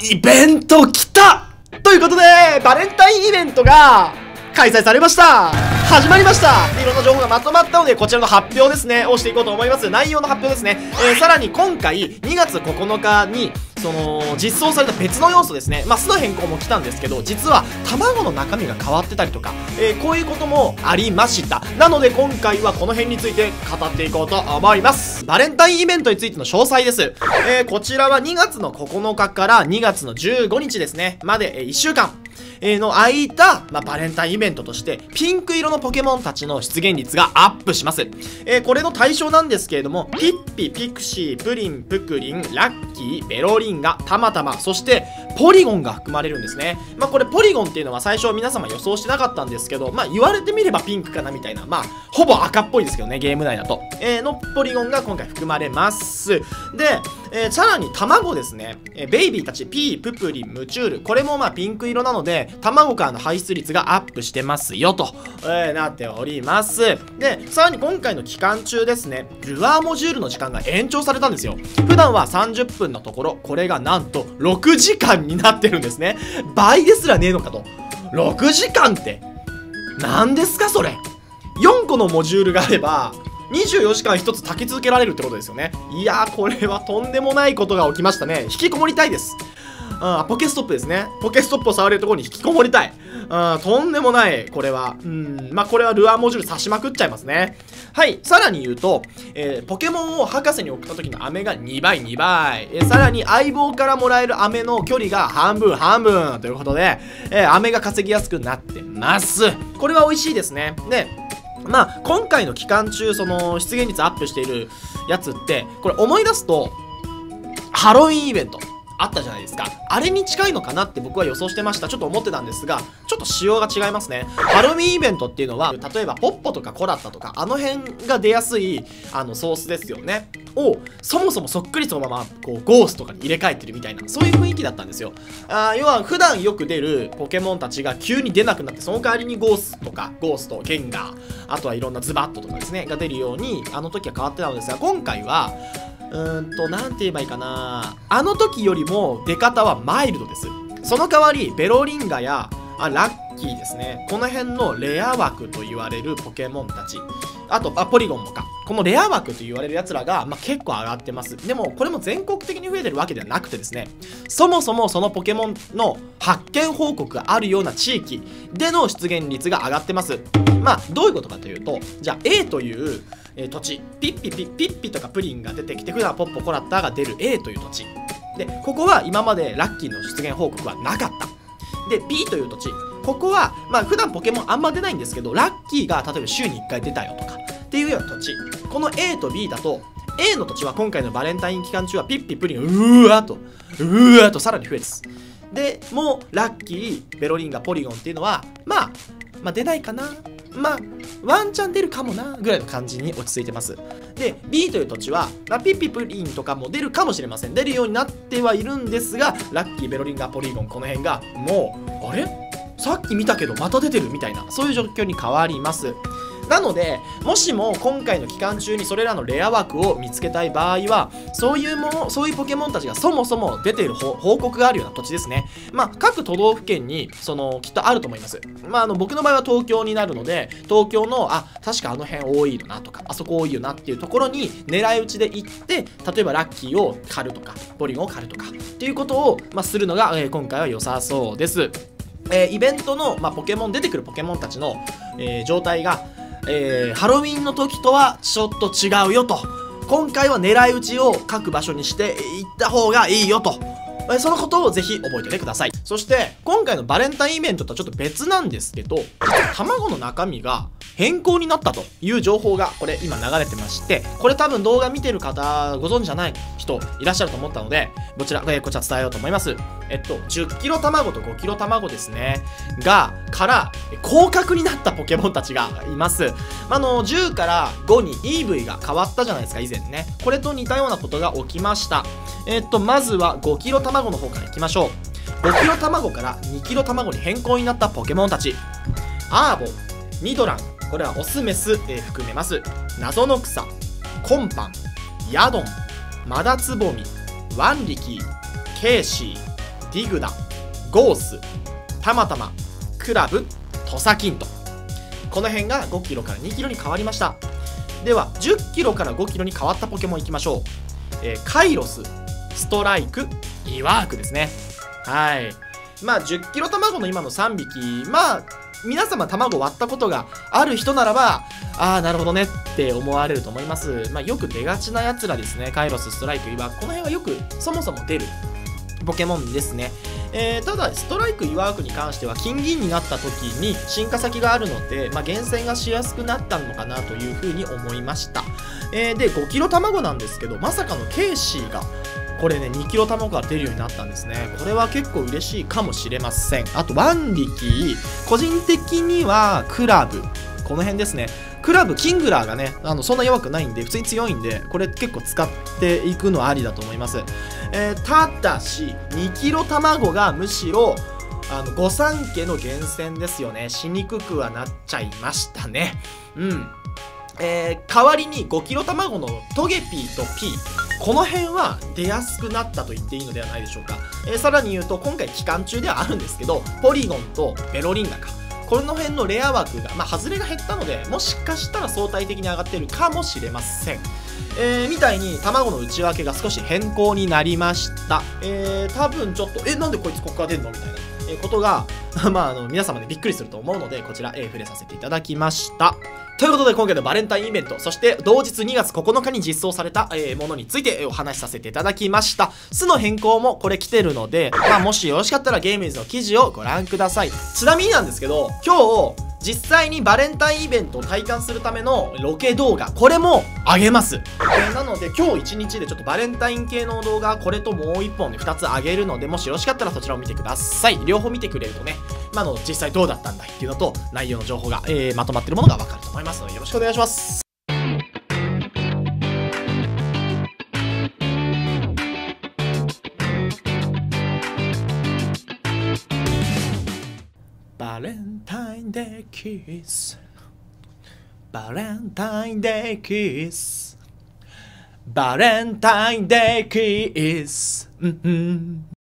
イベント来たということで、バレンタインイベントが開催されました始まりましたいろんな情報がまとまったので、こちらの発表ですね、をしていこうと思います。内容の発表ですね。えー、さらに今回、2月9日に、その実装された別の要素ですね、まあ、巣の変更も来たんですけど実は卵の中身が変わってたりとか、えー、こういうこともありました。なので今回はこの辺について語っていこうと思います。バレンタインイベントについての詳細です、えー、こちらは2月の9日から2月の15日ですね。まで、1週間。えの空いた、まあ、バレンタインイベントとして、ピンク色のポケモンたちの出現率がアップします。えー、これの対象なんですけれども、ピッピ、ピクシー、プリン、プクリン、ラッキー、ベロリンガ、たまたま、そしてポリゴンが含まれるんですね。まあ、これポリゴンっていうのは最初皆様予想してなかったんですけど、まあ、言われてみればピンクかなみたいな、まあ、ほぼ赤っぽいですけどね、ゲーム内だと。えー、のポリゴンが今回含まれます。で、えー、さらに卵ですね、えー、ベイビーたち、ピー、ププリ、ムチュール、これもまあピンク色なので、卵からの排出率がアップしてますよと、えー、なっております。で、さらに今回の期間中ですね、ルアーモジュールの時間が延長されたんですよ。普段は30分のところ、これがなんと6時間になってるんですね。倍ですらねえのかと。6時間って、何ですかそれ。4個のモジュールがあれば、24時間1つ炊き続けられるってことですよね。いやー、これはとんでもないことが起きましたね。引きこもりたいです。あポケストップですね。ポケストップを触れるところに引きこもりたい。とんでもない、これは。うん、まあ、これはルアーモジュール刺しまくっちゃいますね。はい、さらに言うと、えー、ポケモンを博士に送った時の飴が2倍、2倍。えー、さらに相棒からもらえる飴の距離が半分、半分ということで、えー、飴が稼ぎやすくなってます。これは美味しいですね。で、まあ、今回の期間中、その、出現率アップしているやつって、これ思い出すと、ハロウィンイベント。あったじゃないですか。あれに近いのかなって僕は予想してました。ちょっと思ってたんですが、ちょっと仕様が違いますね。ハロウィンイベントっていうのは、例えばポッポとかコラッタとか、あの辺が出やすい、あの、ソースですよね。を、そもそもそっくりそのまま、こう、ゴースとかに入れ替えてるみたいな、そういう雰囲気だったんですよ。あ要は、普段よく出るポケモンたちが急に出なくなって、その代わりにゴースとか、ゴースト、ゲンガー、あとはいろんなズバットとかですね、が出るように、あの時は変わってたのですが、今回は、うんと、なんて言えばいいかな。あの時よりも出方はマイルドです。その代わり、ベロリンガや、あ、ラッキーですね。この辺のレア枠と言われるポケモンたち。あと、あ、ポリゴンもか。このレア枠と言われる奴らが、まあ、結構上がってます。でも、これも全国的に増えてるわけではなくてですね、そもそもそのポケモンの発見報告があるような地域での出現率が上がってます。まあ、どういうことかというと、じゃあ A という、えー、土地。ピッピピッピッピとかプリンが出てきて普段ポッポコラッターが出る A という土地。でここは今までラッキーの出現報告はなかった。で B という土地。ここはまあ普段ポケモンあんま出ないんですけどラッキーが例えば週に1回出たよとかっていうような土地。この A と B だと A の土地は今回のバレンタイン期間中はピッピプリンうーわーとうーわーとさらに増えです。でもうラッキーベロリンガポリゴンっていうのはまあまあ出ないかな。まあ、ワンチャン出るかもな、ぐらいの感じに落ち着いてます。で、B という土地は、ラピピプリンとかも出るかもしれません。出るようになってはいるんですが、ラッキー、ベロリンガ、ポリゴン、この辺が、もう、あれ？さっき見たけどまた出てるみたいな、そういう状況に変わります。なので、もしも今回の期間中にそれらのレア枠を見つけたい場合は、そういうもの、そういうポケモンたちがそもそも出ている報告があるような土地ですね。まあ、各都道府県に、その、きっとあると思います。まあ、あの、僕の場合は東京になるので、東京の、あ、確かあの辺多いよなとか、あそこ多いよなっていうところに狙い撃ちで行って、例えばラッキーを狩るとか、ポリゴンを狩るとか、っていうことを、まあ、するのが、えー、今回は良さそうです。えー、イベントの、まあ、ポケモン、出てくるポケモンたちの、えー、状態が、えー、ハロウィンの時とはちょっと違うよと。今回は狙い撃ちを各場所にしていった方がいいよと。そのことをぜひ覚えておいてください。そして、今回のバレンタインイベントとはちょっと別なんですけど、卵の中身が変更になったという情報がこれ今流れてまして、これ多分動画見てる方ご存知じゃない人いらっしゃると思ったので、こちら、え、こちら伝えようと思います。えっと、10キロ卵と5キロ卵ですね。が、から、広角になったポケモンたちがいます。あの、10から5に EV が変わったじゃないですか、以前ね。これと似たようなことが起きました。えっと、まずは5キロ卵の方からいきましょう。5キロ卵から2キロ卵に変更になったポケモンたち。アーボ、ニドラン、これはオスメス、えー、含めます。謎の草、コンパン、ヤドン、マダツボミ、ワンリキー、ケーシー、ディグダゴースタマタマクラブトサキントこの辺が5キロから2キロに変わりましたでは10キロから5キロに変わったポケモンいきましょう、えー、カイロスストライクイワークですねはい。まあ10キロ卵の今の3匹。まあ皆様卵割ったことがある人ならばああなるほどねって思われると思います。まあよく出がちなやつらですね。カイロスストライクイワークこの辺はよくそもそも出る。ポケモンですね。えー、ただストライクイワークに関しては金銀になった時に進化先があるので、まあ、厳選がしやすくなったのかなというふうに思いました、えー、で5キロ卵なんですけどまさかのケイシーがこれね2キロ卵が出るようになったんですね。これは結構嬉しいかもしれません。あとワンリキ個人的にはクラブ。この辺ですね。クラブキングラーがねあのそんな弱くないんで普通に強いんでこれ結構使っていくのはありだと思います、えー、ただし2キロ卵がむしろあの御三家の厳選ですよね。しにくくはなっちゃいましたね。うん。えー、代わりに5キロ卵のトゲピーとピー。この辺は出やすくなったと言っていいのではないでしょうか、えー、さらに言うと今回期間中ではあるんですけどポリゴンとベロリンガかこの辺のレア枠が、まあ、外れが減ったので、もしかしたら相対的に上がってるかもしれません。えー、みたいに卵の内訳が少し変更になりました。えー、多分ちょっと、え、なんでこいつここから出んのみたいな、えー、ことが、まあ、あの、皆様でびっくりすると思うので、こちら、えー、触れさせていただきました。ということで今回のバレンタインイベント、そして同日2月9日に実装された、えー、ものについてお話しさせていただきました。巣の変更もこれ来てるので、まあ、もしよろしかったらゲームイズの記事をご覧ください。ちなみになんですけど、今日、実際にバレンタインイベントを体感するためのロケ動画、これもあげます。えー、なので今日一日でちょっとバレンタイン系の動画、これともう1本で2つあげるので、もしよろしかったらそちらを見てください。両方見てくれるとね、まあ、の実際どうだったんだっていうのと、内容の情報が、えー、まとまってるものがわかると思いますので、よろしくお願いします。バレンタインデーキス。バレンタインデーキス。バレンタインデーキス。うんうん。